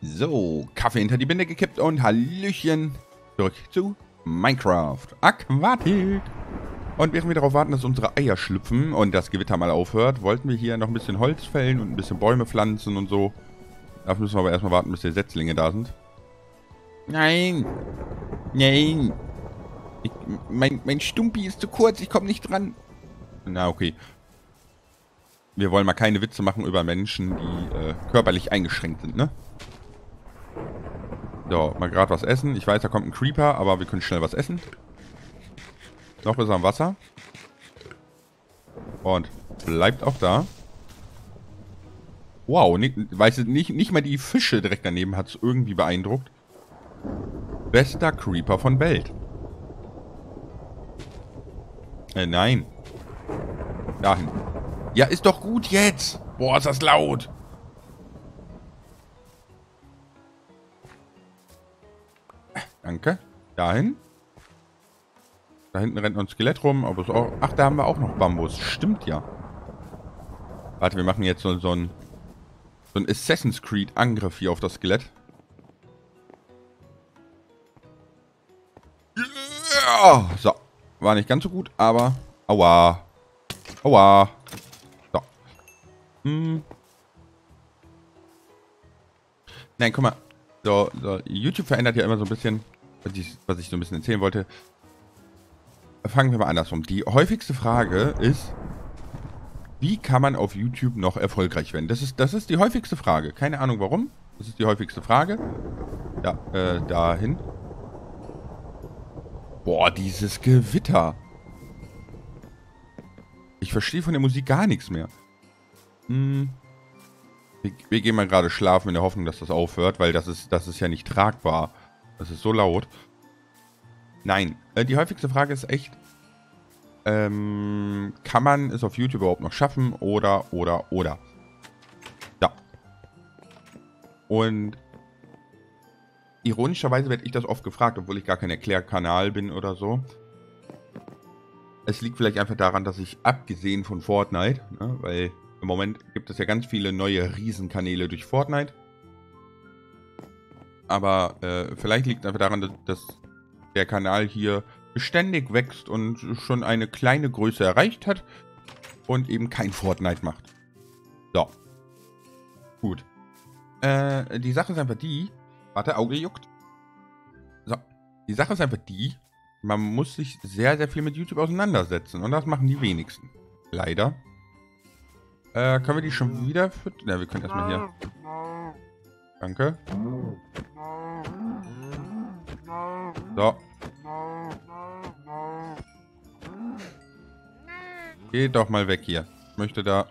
So, Kaffee hinter die Binde gekippt und Hallöchen zurück zu Minecraft Aquatik. Und während wir darauf warten, dass unsere Eier schlüpfen und das Gewitter mal aufhört, wollten wir hier noch ein bisschen Holz fällen und ein bisschen Bäume pflanzen und so. Dafür müssen wir aber erstmal warten, bis die Setzlinge da sind. Nein! Nein! Ich, mein, mein Stumpi ist zu kurz, ich komme nicht dran. Na, okay. Wir wollen mal keine Witze machen über Menschen, die äh, körperlich eingeschränkt sind, ne? So, mal gerade was essen. Ich weiß, da kommt ein Creeper, aber wir können schnell was essen. Noch bis am Wasser. Und bleibt auch da. Wow, nicht, weißt nicht, nicht mal die Fische direkt daneben hat es irgendwie beeindruckt. Bester Creeper von Welt. Äh, nein. Dahin. Ja, ist doch gut jetzt. Boah, ist das laut. Danke. Dahin. Da hinten rennt noch ein Skelett rum, aber ist auch... Ach, da haben wir auch noch Bambus. Stimmt ja. Warte, wir machen jetzt so, so ein... So ein Assassin's Creed Angriff hier auf das Skelett. Ja, so. War nicht ganz so gut, aber... Aua. Aua. So. Hm. Nein, guck mal. So, so, YouTube verändert ja immer so ein bisschen, was ich, was ich so ein bisschen erzählen wollte. Fangen wir mal andersrum. Die häufigste Frage ist, wie kann man auf YouTube noch erfolgreich werden? Das ist, das ist die häufigste Frage. Keine Ahnung warum. Das ist die häufigste Frage. Ja, äh, dahin. Boah, dieses Gewitter. Ich verstehe von der Musik gar nichts mehr. Hm. Wir, wir, gehen mal gerade schlafen in der Hoffnung, dass das aufhört, weil das ist, das ist ja nicht tragbar. Das ist so laut. Nein, äh, die häufigste Frage ist echt, ähm, kann man es auf YouTube überhaupt noch schaffen oder, oder, oder? Ja. Und ironischerweise werde ich das oft gefragt, obwohl ich gar kein Erklärkanal bin oder so. Es liegt vielleicht einfach daran, dass ich abgesehen von Fortnite, ne, weil im Moment gibt es ja ganz viele neue Riesenkanäle durch Fortnite. Aber äh, vielleicht liegt einfach daran, dass der Kanal hier beständig wächst und schon eine kleine Größe erreicht hat und eben kein Fortnite macht. So. Gut. Äh, die Sache ist einfach die... Warte, Auge juckt. So. Die Sache ist einfach die, man muss sich sehr, sehr viel mit YouTube auseinandersetzen. Und das machen die wenigsten. Leider. Äh, können wir die schon wieder füttern? Ja, wir können erstmal hier. Danke. So. Geh doch mal weg hier. Ich möchte da...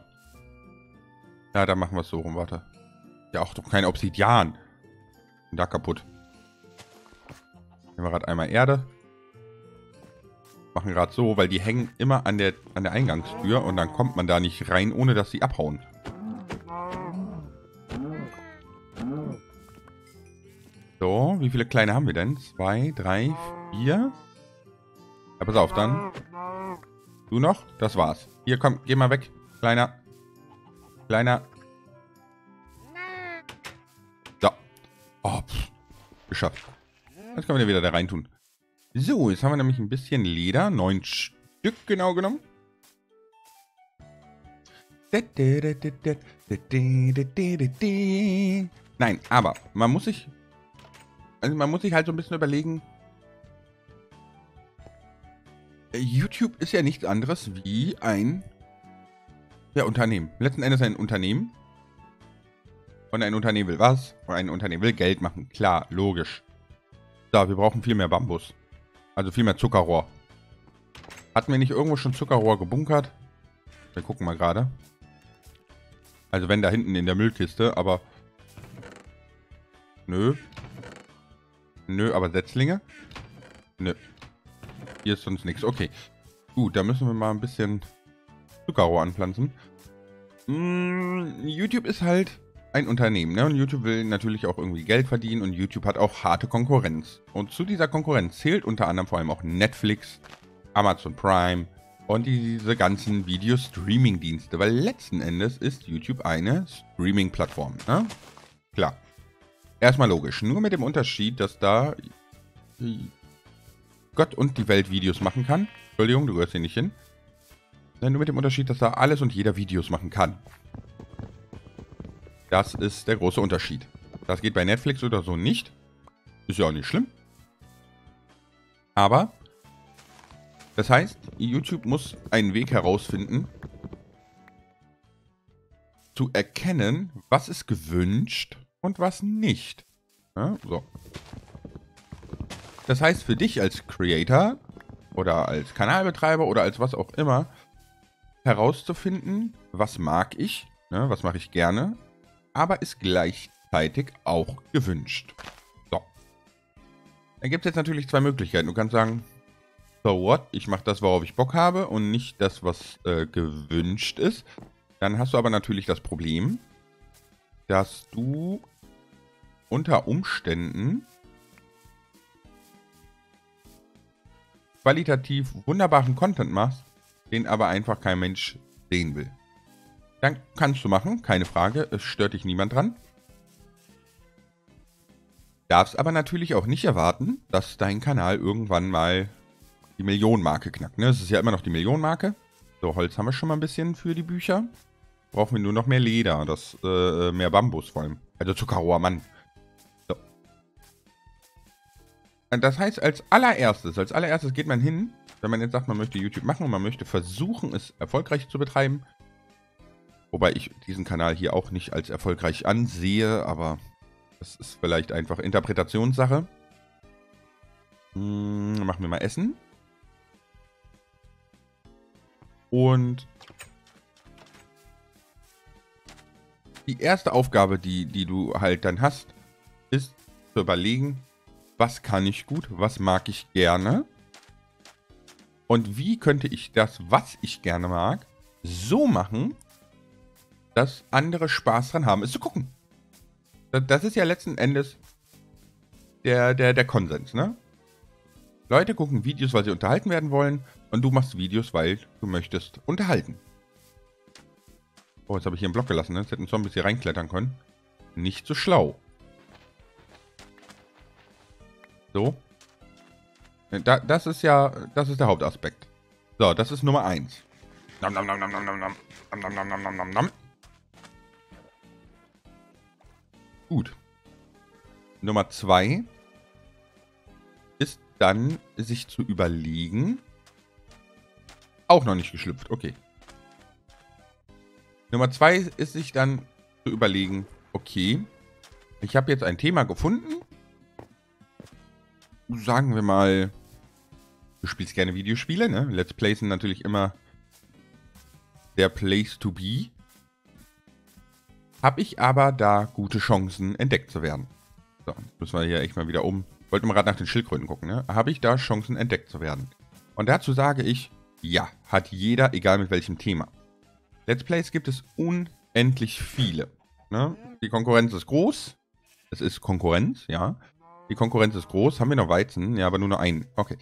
Ja, da machen wir es so rum, warte. Ja, auch doch kein Obsidian. Bin da kaputt. Nehmen wir gerade einmal Erde machen gerade so, weil die hängen immer an der, an der Eingangstür und dann kommt man da nicht rein, ohne dass sie abhauen. Wie viele kleine haben wir denn? Zwei, drei, vier. Ja, pass auf, dann. Du noch? Das war's. Hier, komm, geh mal weg. Kleiner. Kleiner. So. Oh, pff. Geschafft. Jetzt können wir den wieder da rein tun. So, jetzt haben wir nämlich ein bisschen Leder. Neun Stück genau genommen. Nein, aber man muss sich... Also man muss sich halt so ein bisschen überlegen... YouTube ist ja nichts anderes wie ein... Ja, Unternehmen. Letzten Endes ein Unternehmen. Und ein Unternehmen will was? Und ein Unternehmen will Geld machen. Klar, logisch. So, wir brauchen viel mehr Bambus. Also viel mehr Zuckerrohr. Hatten wir nicht irgendwo schon Zuckerrohr gebunkert? Wir gucken mal gerade. Also wenn da hinten in der Müllkiste, aber... Nö. Nö, aber Setzlinge? Nö. Hier ist sonst nichts. Okay. Gut, da müssen wir mal ein bisschen Zuckerrohr anpflanzen. Hm, YouTube ist halt ein Unternehmen. Ne? Und YouTube will natürlich auch irgendwie Geld verdienen und YouTube hat auch harte Konkurrenz. Und zu dieser Konkurrenz zählt unter anderem vor allem auch Netflix, Amazon Prime und diese ganzen Video-Streaming-Dienste. Weil letzten Endes ist YouTube eine Streaming-Plattform. Ne? Klar. Erstmal logisch. Nur mit dem Unterschied, dass da Gott und die Welt Videos machen kann. Entschuldigung, du gehörst hier nicht hin. Nur mit dem Unterschied, dass da alles und jeder Videos machen kann. Das ist der große Unterschied. Das geht bei Netflix oder so nicht. Ist ja auch nicht schlimm. Aber, das heißt, YouTube muss einen Weg herausfinden, zu erkennen, was ist gewünscht und was nicht. Ja, so. Das heißt für dich als Creator oder als Kanalbetreiber oder als was auch immer, herauszufinden, was mag ich, ne, was mache ich gerne, aber ist gleichzeitig auch gewünscht. So. Dann gibt es jetzt natürlich zwei Möglichkeiten. Du kannst sagen, so what, ich mache das, worauf ich Bock habe und nicht das, was äh, gewünscht ist. Dann hast du aber natürlich das Problem, dass du unter Umständen qualitativ wunderbaren Content machst, den aber einfach kein Mensch sehen will. Dann kannst du machen, keine Frage, es stört dich niemand dran. Darfst aber natürlich auch nicht erwarten, dass dein Kanal irgendwann mal die Millionenmarke knackt. Ne? Es ist ja immer noch die Millionenmarke. So, Holz haben wir schon mal ein bisschen für die Bücher. Brauchen wir nur noch mehr Leder, das, äh, mehr Bambus vor allem. Also zuckerroher Mann. Das heißt, als allererstes, als allererstes geht man hin, wenn man jetzt sagt, man möchte YouTube machen und man möchte versuchen, es erfolgreich zu betreiben. Wobei ich diesen Kanal hier auch nicht als erfolgreich ansehe, aber das ist vielleicht einfach Interpretationssache. Hm, machen wir mal Essen. Und die erste Aufgabe, die, die du halt dann hast, ist zu überlegen, was kann ich gut, was mag ich gerne und wie könnte ich das, was ich gerne mag, so machen, dass andere Spaß dran haben, es zu gucken. Das ist ja letzten Endes der, der, der Konsens, ne? Leute gucken Videos, weil sie unterhalten werden wollen und du machst Videos, weil du möchtest unterhalten. Oh, jetzt habe ich hier einen Block gelassen, ne? Jetzt hätten Zombies hier reinklettern können. Nicht so schlau. So. Da, das ist ja, das ist der Hauptaspekt. So, das ist Nummer 1. Nom, nom, nom, nom, nom, nom, nom, nom, nom, nom, nom, nom. Gut. Nummer 2 ist dann, sich zu überlegen. Auch noch nicht geschlüpft, okay. Nummer zwei ist sich dann zu überlegen, okay, ich habe jetzt ein Thema gefunden. Sagen wir mal, du spielst gerne Videospiele, ne? Let's Plays sind natürlich immer der Place to be. Habe ich aber da gute Chancen, entdeckt zu werden. So, müssen wir hier echt mal wieder um. Wollten wir gerade nach den Schildkröten gucken, ne? Habe ich da Chancen, entdeckt zu werden? Und dazu sage ich, ja, hat jeder, egal mit welchem Thema. Let's Plays gibt es unendlich viele. Ne? Die Konkurrenz ist groß. Es ist Konkurrenz, ja. Die Konkurrenz ist groß. Haben wir noch Weizen? Ja, aber nur noch einen. Okay.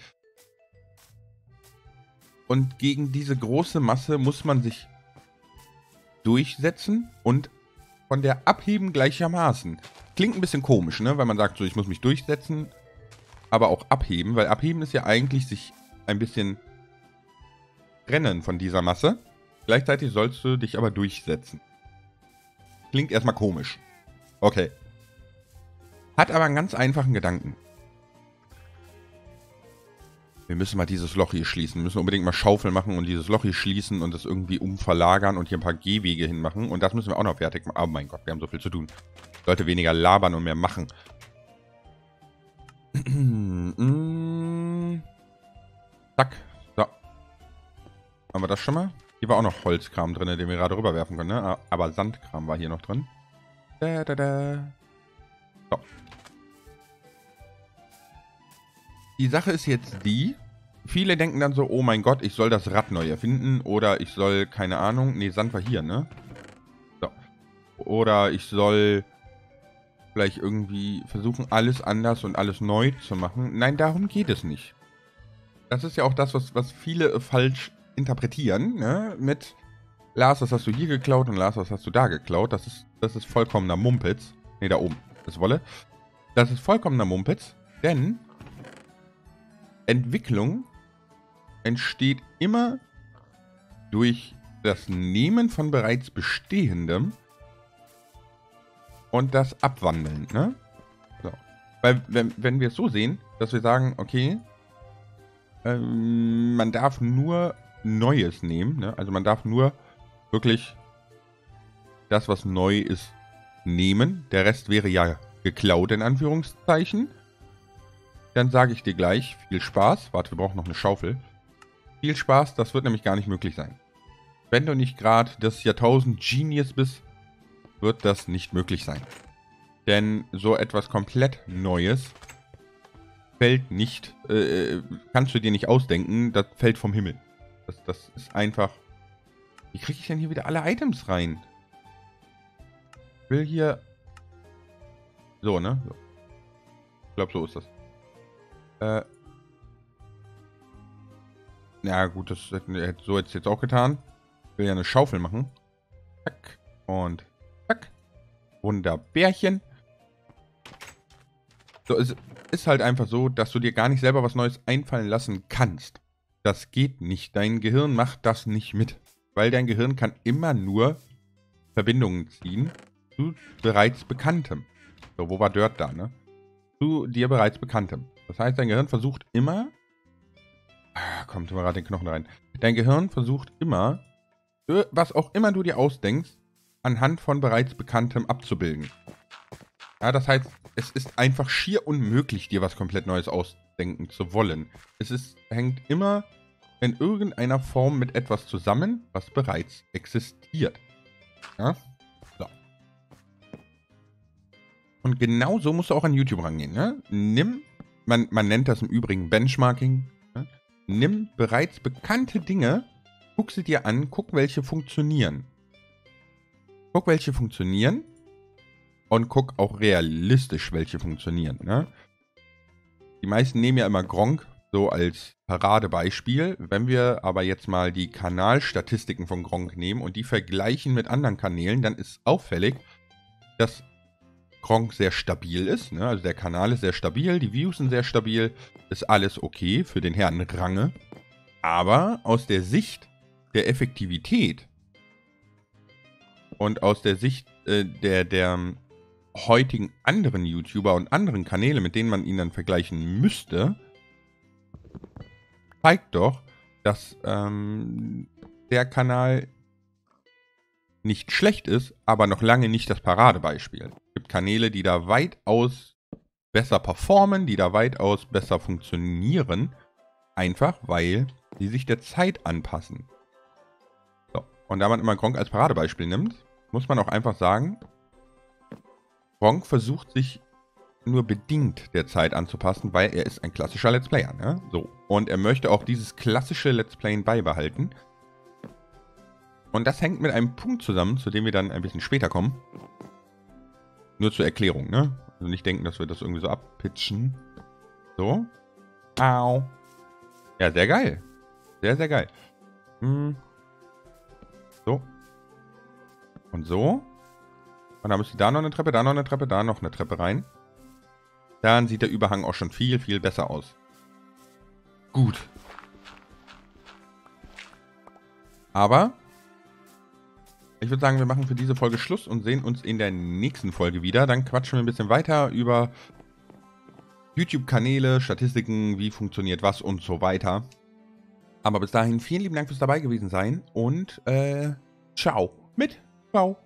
Und gegen diese große Masse muss man sich durchsetzen und von der abheben gleichermaßen. Klingt ein bisschen komisch, ne? Weil man sagt so, ich muss mich durchsetzen, aber auch abheben. Weil abheben ist ja eigentlich sich ein bisschen trennen von dieser Masse. Gleichzeitig sollst du dich aber durchsetzen. Klingt erstmal komisch. Okay. Hat aber einen ganz einfachen Gedanken. Wir müssen mal dieses Loch hier schließen. Wir müssen unbedingt mal Schaufel machen und dieses Loch hier schließen und das irgendwie umverlagern und hier ein paar Gehwege hinmachen. Und das müssen wir auch noch fertig machen. Oh mein Gott, wir haben so viel zu tun. Leute weniger labern und mehr machen. Zack. So. Haben wir das schon mal? Hier war auch noch Holzkram drin, den wir gerade rüberwerfen können, ne? Aber Sandkram war hier noch drin. Da, da, da. So. Die Sache ist jetzt die, viele denken dann so, oh mein Gott, ich soll das Rad neu erfinden oder ich soll, keine Ahnung, nee, Sand war hier, ne? So. Oder ich soll vielleicht irgendwie versuchen, alles anders und alles neu zu machen. Nein, darum geht es nicht. Das ist ja auch das, was, was viele falsch interpretieren, ne? Mit Lars, das hast du hier geklaut und Lars, das hast du da geklaut. Das ist, das ist vollkommener Mumpitz. Ne, da oben. es wolle. Das ist vollkommener Mumpitz, denn Entwicklung entsteht immer durch das Nehmen von bereits Bestehendem und das Abwandeln. Ne? So. Weil, wenn, wenn wir es so sehen, dass wir sagen, okay, ähm, man darf nur Neues nehmen, ne? also man darf nur wirklich das, was neu ist, nehmen. Der Rest wäre ja geklaut, in Anführungszeichen. Dann sage ich dir gleich, viel Spaß. Warte, wir brauchen noch eine Schaufel. Viel Spaß, das wird nämlich gar nicht möglich sein. Wenn du nicht gerade das Jahrtausend Genius bist, wird das nicht möglich sein. Denn so etwas komplett Neues fällt nicht, äh, kannst du dir nicht ausdenken, das fällt vom Himmel. Das, das ist einfach... Wie kriege ich denn hier wieder alle Items rein? Ich will hier... So, ne? Ich glaube, so ist das. Äh. Ja, gut, das hätte so jetzt jetzt auch getan. Ich will ja eine Schaufel machen. Zack. Und zack. Wunderbärchen. So, es ist halt einfach so, dass du dir gar nicht selber was Neues einfallen lassen kannst. Das geht nicht. Dein Gehirn macht das nicht mit. Weil dein Gehirn kann immer nur Verbindungen ziehen zu bereits Bekanntem. So, wo war Dirt da, ne? Zu dir bereits Bekanntem. Das heißt, dein Gehirn versucht immer... Ah, kommt immer gerade den Knochen rein. Dein Gehirn versucht immer, äh, was auch immer du dir ausdenkst, anhand von bereits Bekanntem abzubilden. Ja, das heißt, es ist einfach schier unmöglich, dir was komplett Neues ausdenken zu wollen. Es ist, hängt immer in irgendeiner Form mit etwas zusammen, was bereits existiert. Ja? So. Und genau so musst du auch an YouTube rangehen. Ne? Nimm man, man nennt das im Übrigen Benchmarking. Ne? Nimm bereits bekannte Dinge, guck sie dir an, guck, welche funktionieren. Guck, welche funktionieren und guck auch realistisch, welche funktionieren. Ne? Die meisten nehmen ja immer Gronk so als Paradebeispiel. Wenn wir aber jetzt mal die Kanalstatistiken von Gronk nehmen und die vergleichen mit anderen Kanälen, dann ist auffällig, dass Gronk sehr stabil ist. Ne? Also der Kanal ist sehr stabil, die Views sind sehr stabil, ist alles okay für den Herrn Range. Aber aus der Sicht der Effektivität und aus der Sicht äh, der, der heutigen anderen YouTuber und anderen Kanäle, mit denen man ihn dann vergleichen müsste, zeigt doch, dass ähm, der Kanal nicht schlecht ist, aber noch lange nicht das Paradebeispiel gibt Kanäle, die da weitaus besser performen, die da weitaus besser funktionieren. Einfach, weil sie sich der Zeit anpassen. So. Und da man immer Gronk als Paradebeispiel nimmt, muss man auch einfach sagen, Gronk versucht sich nur bedingt der Zeit anzupassen, weil er ist ein klassischer Let's Player. Ne? So. Und er möchte auch dieses klassische Let's Playen beibehalten. Und das hängt mit einem Punkt zusammen, zu dem wir dann ein bisschen später kommen. Nur zur Erklärung, ne? Also nicht denken, dass wir das irgendwie so abpitchen. So. Au. Ja, sehr geil. Sehr, sehr geil. Hm. So. Und so. Und dann müsste da noch eine Treppe, da noch eine Treppe, da noch eine Treppe rein. Dann sieht der Überhang auch schon viel, viel besser aus. Gut. Aber ich würde sagen, wir machen für diese Folge Schluss und sehen uns in der nächsten Folge wieder. Dann quatschen wir ein bisschen weiter über YouTube-Kanäle, Statistiken, wie funktioniert was und so weiter. Aber bis dahin vielen lieben Dank fürs dabei gewesen sein und äh, ciao mit ciao.